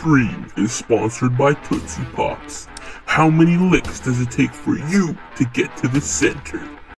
stream is sponsored by Tootsie Pops. How many licks does it take for you to get to the center?